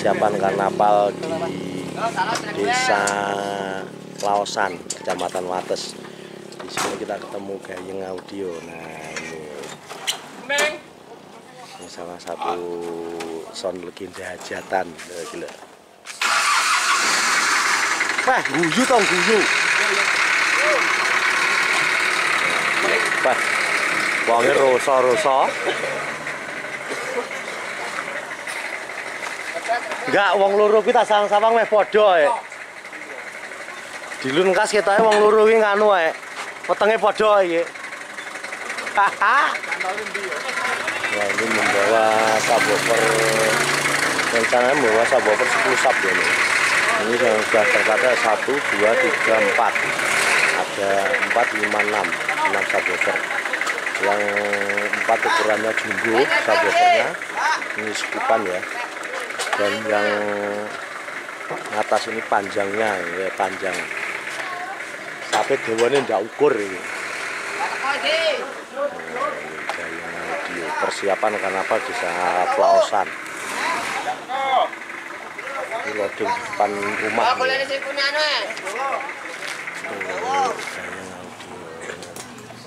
persiapan karnaval di desa Laosan, kecamatan Wates. Di sini kita ketemu Gayeng Audio. Nah ini, ini salah satu sound legenda hajatan. Eh, Gila. Wah, guyu tong guyu. Wah, wonge rosa-rosa. Enggak, wong loro kuwi tak sawang-sawang meh padha ae. Dilun kas ketoke wong loro kuwi nganu ae. Wetenge padha iki. Wah, ini membawa subwoofer rencananya membawa subwoofer 10 sub ya ini. Ini yang sudah terkata 1, 2, 3, 4 Ada 4, 5, 6 6 subwoofer Yang 4 ukurannya jumbo subwoofernya Ini skupan ya Dan yang atas ini panjangnya ya panjang sampai dewannya tidak ukur ini audio persiapan karena apa bisa pelausan ini loading di depan rumah audio.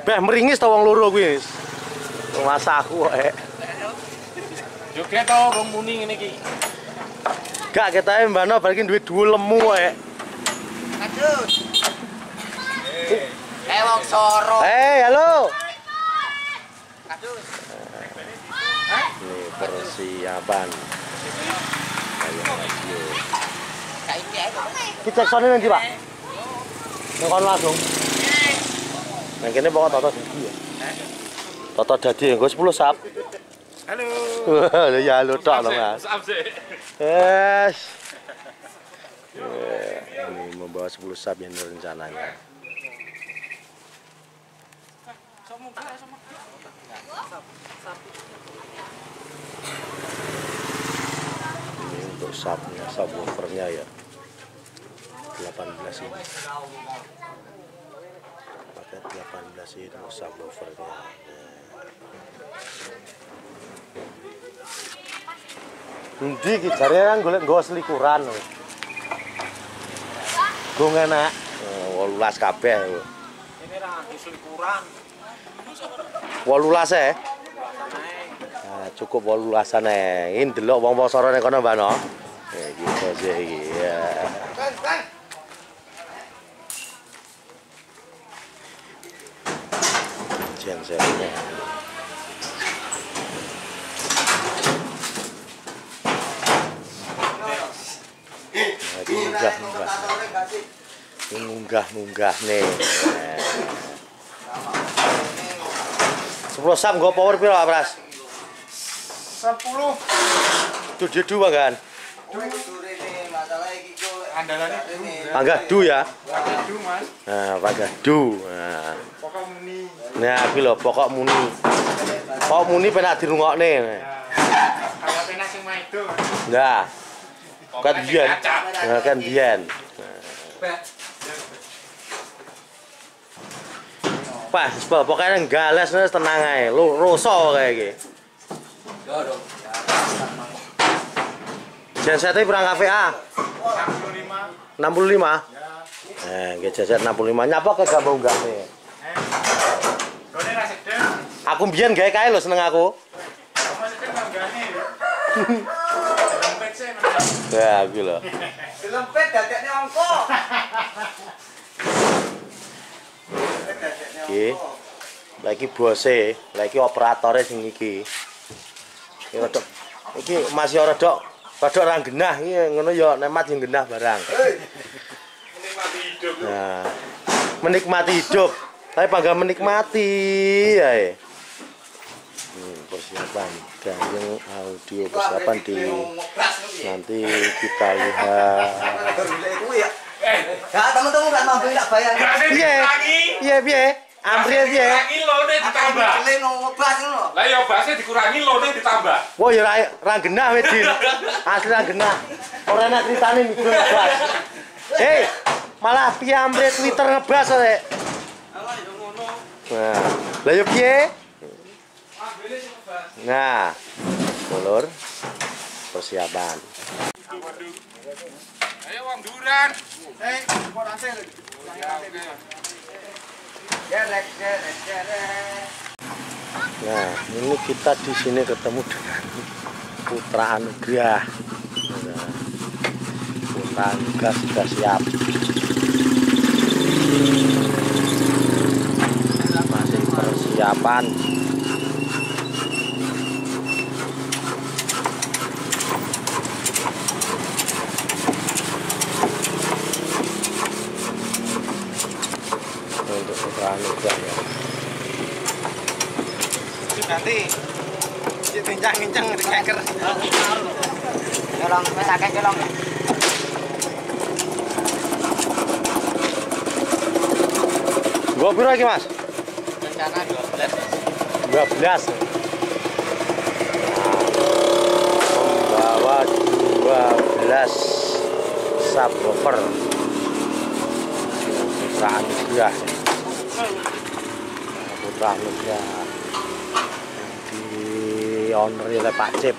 Beh meringis tau wong loro kuwi. Masa aku kok eh. Joget to wong muni ngene iki. gak kita ya mbak no balikin duit dua lemu ae. aduh. Eh wong soro. Eh halo. Aduh. Ini persiapan. Ayo ayo kita soalnya nanti pak? Ngekon langsung. Yang kene pokoknya toto dadi ya? Toto dadi yang gue 10 sap. Halo. Ya halo tak lo mas. Sap sih Yes. Ya, ini membawa 10 sub yang rencananya. Ini untuk subnya, subwoofernya ya. 18 ini. Pakai 18 ini untuk subwoofernya. Endi iki jare kan golek nggo selikuran. Go enak. Oh, 18 kabeh. Ini ra diselikuran. 18 e. Nah, cukup 18-an e. Ini delok wong pasar ning kono, Mbak no. Eh, gitu sih iki. Ya. Gensetnya. Ini munggah, munggah nih. Nah. 10 sam gue power Pak Pras? 10 Itu dia dua kan? andalane Pangga du ya. du Mas. Nah, pangga du. Nah, Pokok muni. nah iki lho pokok muni. Pokok muni penak dirungokne. Kalau penak sing maido. Nah, kan. Nah, kan biyen. Pas, Pak, pokoknya gales wis tenang ae. Lu roso kayak iki. Jasetnya berang kafe A? 65. 65? Eh, nggih jaset 65. Nyapa ke nih? Eh. Gone ra sedeng. Aku mbiyen gawe kae lho seneng aku. Ya, iki lho. Dilempet dadekne angko. Iki. Lagi bose, lagi operatore sing iki. Iki rodok iki masih ora rodok rodok ora genah iki ngono ya nemat yang genah barang. Menikmati hidup. Nah, menikmati hidup. Tapi bangga menikmati ya. Hmm, persiapan gayeng audio persiapan di nanti kita lihat Eh, Ya teman-teman gak mampu tak bayar. berarti piye dikurangi. Piye amri piye Dikurangi lone ditambah. Kele no ngebas ngono. Lah ya basnya dikurangi lone ditambah. wah ya ra ra genah wedin asli ra genah. Ora enak critane mikro ngebas hei malah piye amri twitter ngebas rek nah lah ya piye? Nah ulur persiapan. Ayo Wong Duran. Eh, kok nanti Nah, ini kita di sini ketemu dengan Putra Anugrah. Nah, Putra Anugrah sudah siap. Masih persiapan. Untuk Putra Anugrah ya. Nanti dincang-incang dikeker. Tolong, akeh tolong. Gua piro iki, Mas? Rencana 12. 12 membawa 12 subwoofer putra anugerah putra anugerah owner oleh Pak Cip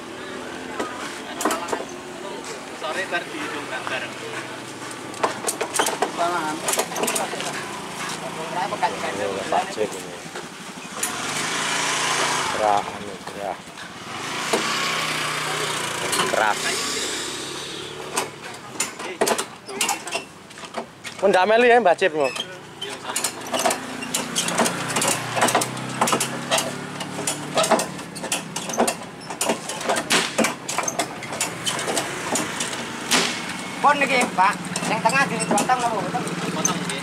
Sore bar di dongkrak bareng. oleh Pak Cip ini putra anugerah keras Mendak meli ya Mbak Cip mau. Niki, Pak. Yang tengah dipotong apa potong? Potong nggih.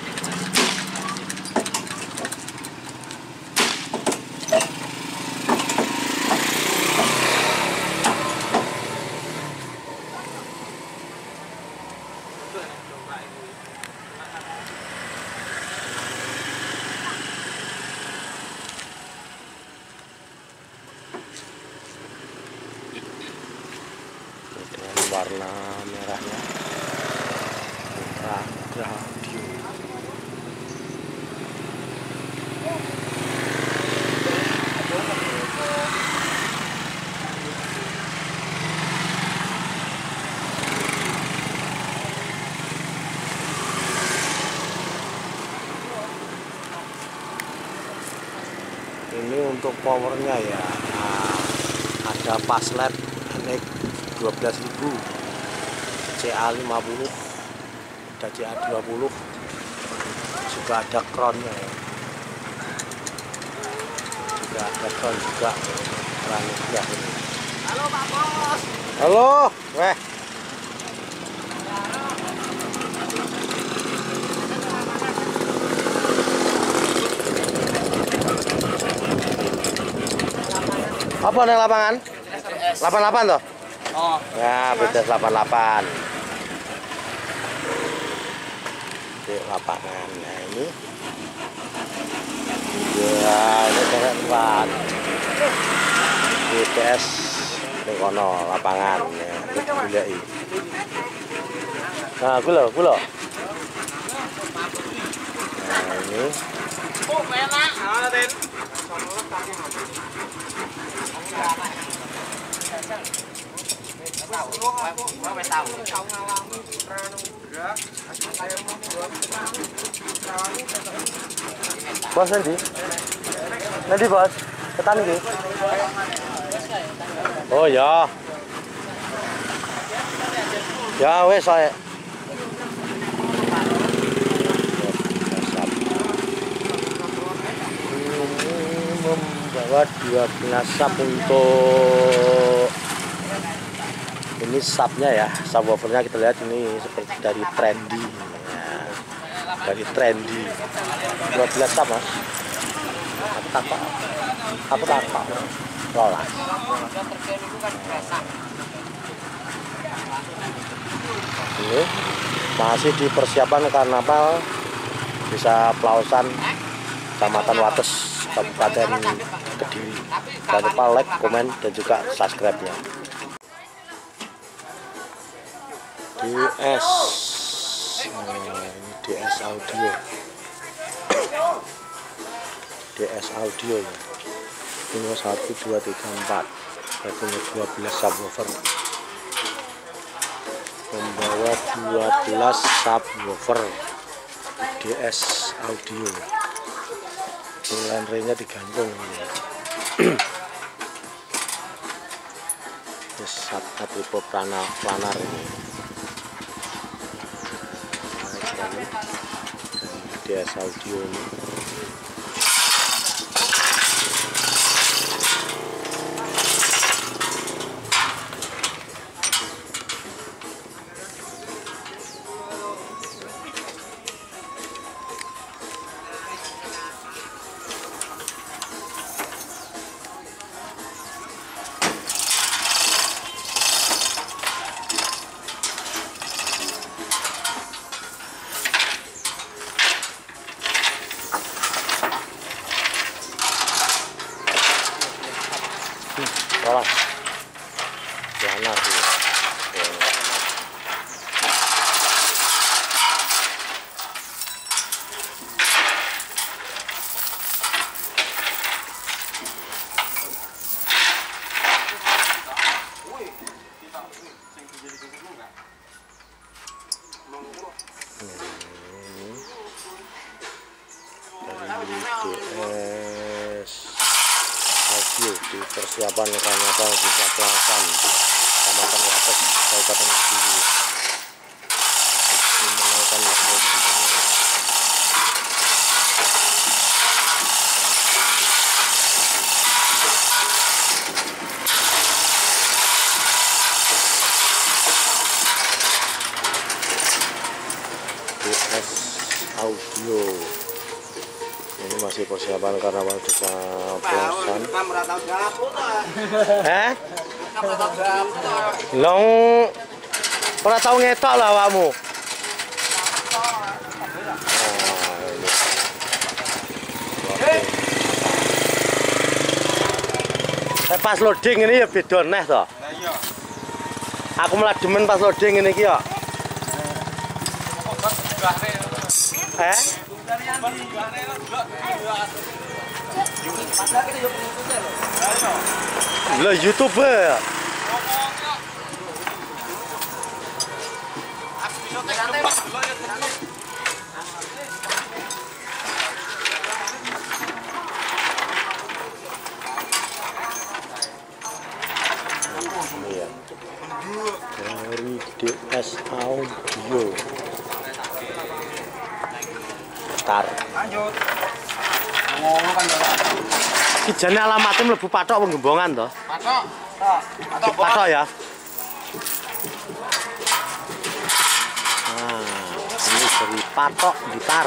dengan warna merahnya Putra Radio ini untuk powernya ya. Nah, ada paslet NX 12.000 CA50 ada CA20 juga ada crownnya ya. Juga ada crown juga crown ya ini Halo Pak Bos. halo weh apa nih lapangan? 88 toh? Oh, Ya, beda 88. Di lapangan. Nah, ini. Ya, ini keren empat. BTS di kono lapangan ya. Dilihat. Nah, gula, gula. Nah, ini oh enak. Ah, Den. Bos nanti. Nanti bos. Ketan iki. Oh ya. Ya wes saya. Membawa 12 sub untuk ini subnya ya subwoofernya kita lihat ini seperti dari trendy. Ya, dari trendy. 12 sub mas. Apa apa apa apa? Rolas ini masih dipersiapkan karnaval bisa pelausan Kecamatan Wates Kabupaten Kediri. Jangan lupa like, komen, dan juga subscribe-nya DS nah, ini DS audio. DS audio ya. Ini 1, 2, 3, 4 saya punya 12 subwoofer. Membawa 12 subwoofer DS audio ini landrenya digantung ini sub tipe planar, planar ini. Nah, DS audio ini Kediri. Dimenangkan lagu bintangnya DS audio. Ini masih persiapan karnaval desa Plosan Kamu ora long ora tau ngetok lah awakmu Eh pas loading ini ya beda neh to. Aku malah demen pas loading ini iki gane. Eh? Lah YouTuber. Dari DS Audio. Bentar. Lanjut. Ngono kan yo. Iki jane alamatnya mlebu patok penggembongan to. Bos. Patok ya. Nah, ini dari patok gitar.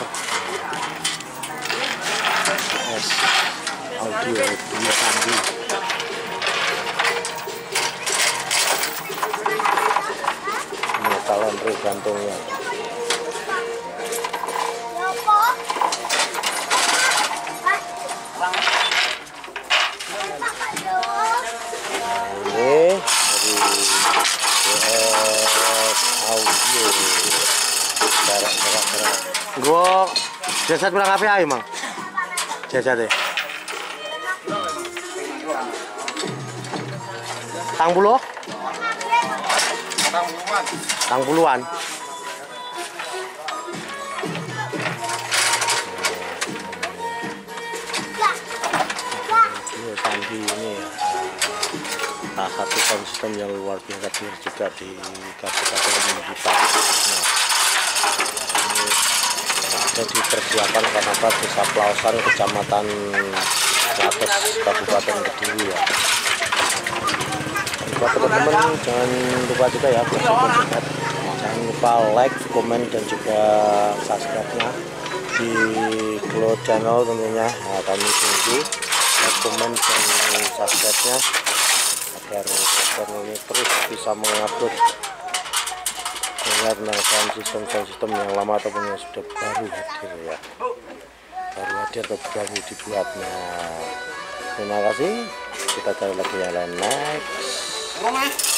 DS Audio Audio Sandi. Ini talon gantungnya. Gua jasad berapa apa ya emang jasadnya tang puluh Tang puluhan. tang puluhan ini Sandi ini ya salah satu konsisten yang luar biasa juga di Kabupaten Mimita nah, ini ada di persiapan karena desa Plausan Kecamatan Wates Kabupaten Kediri ya. Buat teman-teman jangan lupa juga ya subscribe jangan lupa like komen dan juga subscribe nya di Glow channel tentunya. Nah, kami tunggu like komen dan subscribe nya agar channel ini terus bisa mengupload melihat tentang sound system sound system yang lama ataupun yang sudah baru hadir ya. Baru hadir atau baru dibuatnya. Terima kasih. Kita cari lagi yang lain. Next.